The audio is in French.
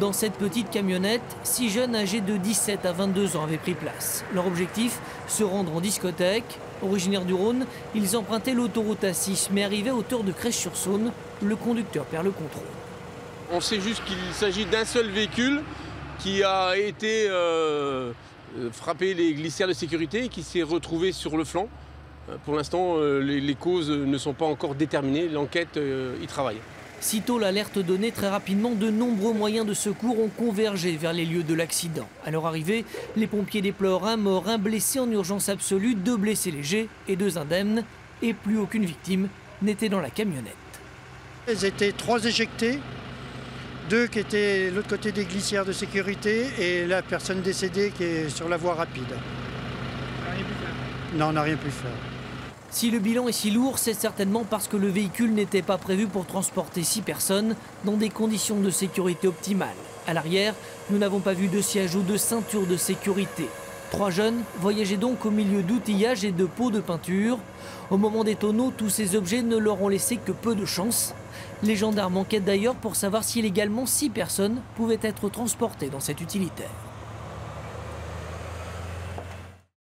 Dans cette petite camionnette, six jeunes âgés de 17 à 22 ans avaient pris place. Leur objectif, se rendre en discothèque. Originaires du Rhône, ils empruntaient l'autoroute A6, mais arrivés à hauteur de Crèche-sur-Saône, le conducteur perd le contrôle. On sait juste qu'il s'agit d'un seul véhicule qui a été euh, frappé les glissières de sécurité et qui s'est retrouvé sur le flanc. Euh, Pour l'instant, euh, les, causes ne sont pas encore déterminées. L'enquête y travaille. Sitôt l'alerte donnée, très rapidement, de nombreux moyens de secours ont convergé vers les lieux de l'accident. À leur arrivée, les pompiers déplorent un mort, un blessé en urgence absolue, deux blessés légers et deux indemnes. Et plus aucune victime n'était dans la camionnette. Ils étaient trois éjectés, deux qui étaient de l'autre côté des glissières de sécurité et la personne décédée qui est sur la voie rapide. Non, on n'a rien pu faire. Si le bilan est si lourd, c'est certainement parce que le véhicule n'était pas prévu pour transporter six personnes dans des conditions de sécurité optimales. À l'arrière, nous n'avons pas vu de siège ou de ceinture de sécurité. Trois jeunes voyageaient donc au milieu d'outillages et de pots de peinture. Au moment des tonneaux, tous ces objets ne leur ont laissé que peu de chance. Les gendarmes enquêtent d'ailleurs pour savoir si légalement six personnes pouvaient être transportées dans cet utilitaire.